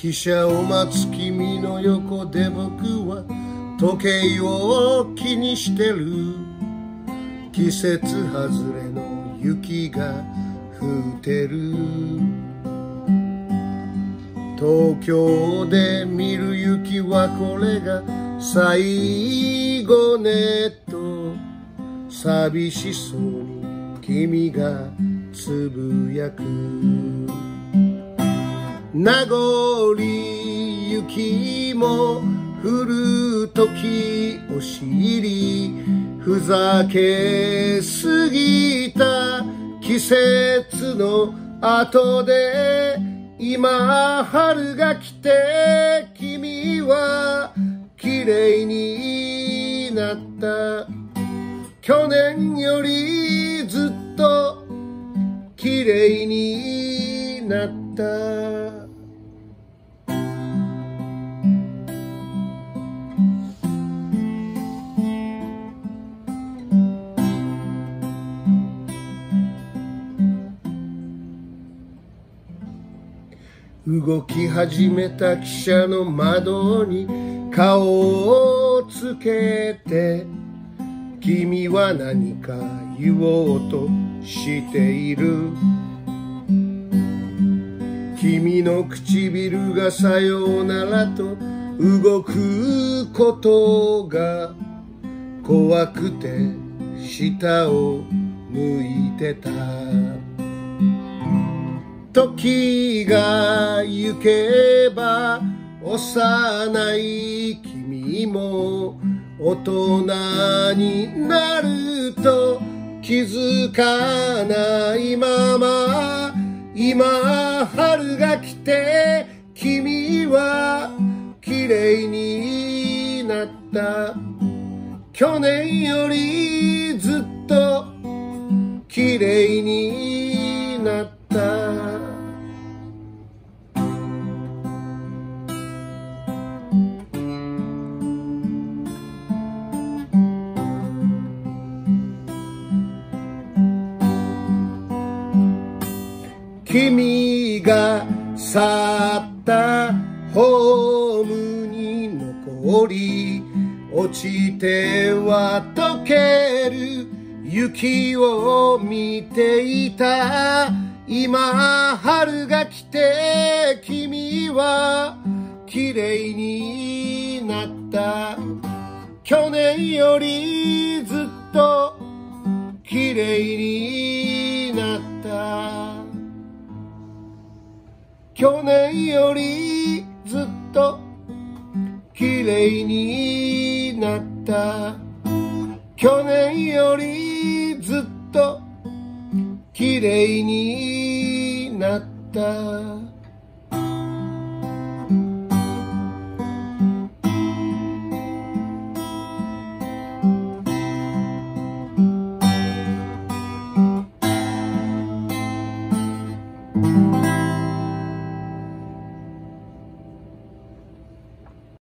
汽車を待つ君の横で僕は時計を気にしてる。季節外れの雪が降ってる。東京で見る雪はこれが最後ねと。寂しそうに君がつぶやく。名残雪も降る時お尻ふざけすぎた季節の後で今春が来て君は綺麗になった。去年よりずっと綺麗になった。動き始めた汽車の窓に顔をつけて君は何か言おうとしている。君の唇がさようならと動くことが怖くて下を向いてた。時が行けば幼い君も大人になると気づかないまま。今春が来て君は綺麗になった。去年より君が去ったホームに残り落ちては溶ける雪を見ていた。今春が来て君は綺麗になった。去年よりずっと綺麗になった。去年よりずっと綺麗になった。去年よりずっと綺麗になった。